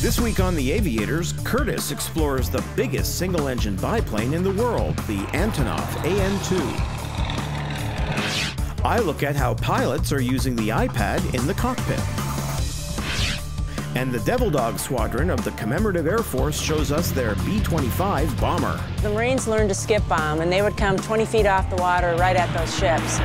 This week on The Aviators, Curtis explores the biggest single engine biplane in the world, the Antonov AN 2. I look at how pilots are using the iPad in the cockpit. And the Devil Dog Squadron of the Commemorative Air Force shows us their B 25 bomber. The Marines learned to skip bomb, and they would come 20 feet off the water right at those ships.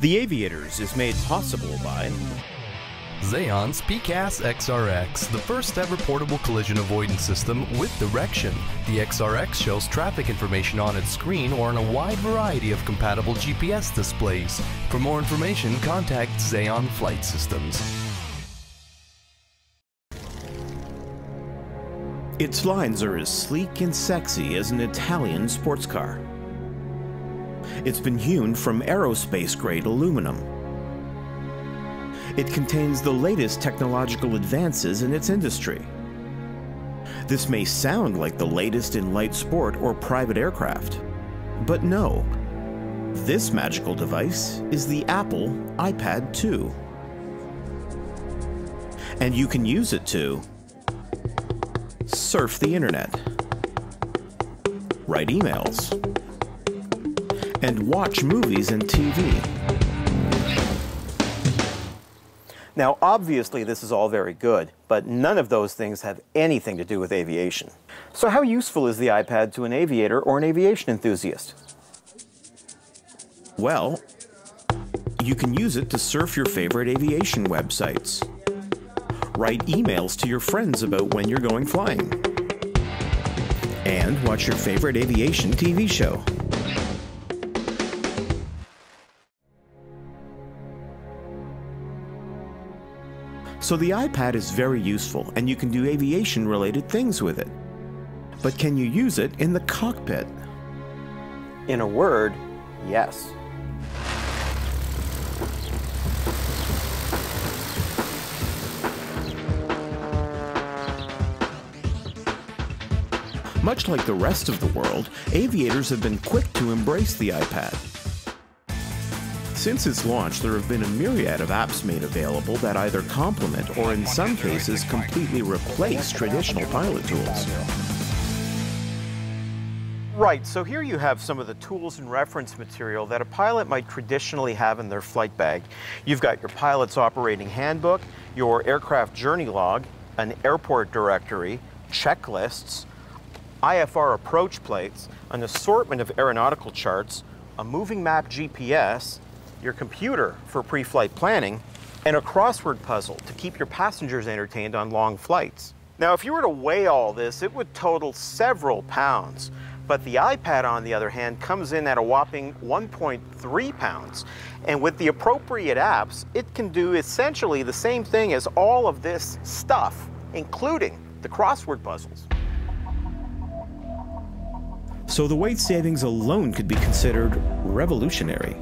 The Aviators is made possible by Zaon's PCAS XRX, the first ever portable collision avoidance system with direction. The XRX shows traffic information on its screen or on a wide variety of compatible GPS displays. For more information, contact Zaon Flight Systems. Its lines are as sleek and sexy as an Italian sports car. It's been hewn from aerospace grade aluminum. It contains the latest technological advances in its industry. This may sound like the latest in light sport or private aircraft, but no. This magical device is the Apple iPad 2. And you can use it to surf the internet, write emails, and watch movies and TV. Now, obviously, this is all very good, but none of those things have anything to do with aviation. So, how useful is the iPad to an aviator or an aviation enthusiast? Well, you can use it to surf your favorite aviation websites, write emails to your friends about when you're going flying, and watch your favorite aviation TV show. So the iPad is very useful and you can do aviation related things with it. But can you use it in the cockpit? In a word, yes. Much like the rest of the world, aviators have been quick to embrace the iPad. Since its launch, there have been a myriad of apps made available that either complement or, in some cases, completely replace traditional pilot tools. Right, so here you have some of the tools and reference material that a pilot might traditionally have in their flight bag. You've got your pilot's operating handbook, your aircraft journey log, an airport directory, checklists, IFR approach plates, an assortment of aeronautical charts, a moving map GPS, your computer for pre-flight planning, and a crossword puzzle to keep your passengers entertained on long flights. Now, if you were to weigh all this, it would total several pounds. But the iPad, on the other hand, comes in at a whopping 1.3 pounds. And with the appropriate apps, it can do essentially the same thing as all of this stuff, including the crossword puzzles. So the weight savings alone could be considered revolutionary.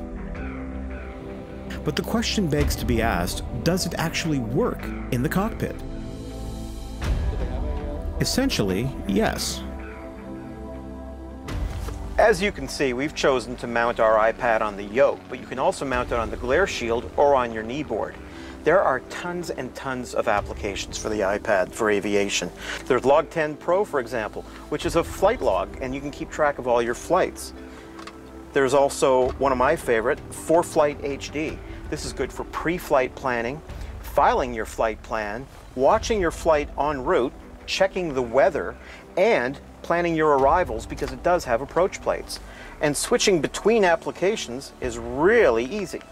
But the question begs to be asked does it actually work in the cockpit? Essentially, yes. As you can see, we've chosen to mount our iPad on the yoke, but you can also mount it on the glare shield or on your knee board. There are tons and tons of applications for the iPad for aviation. There's LogTen Pro, for example, which is a flight log, and you can keep track of all your flights. There's also one of my favorite, ForeFlight HD. This is good for pre-flight planning, filing your flight plan, watching your flight en route, checking the weather, and planning your arrivals because it does have approach plates. And switching between applications is really easy.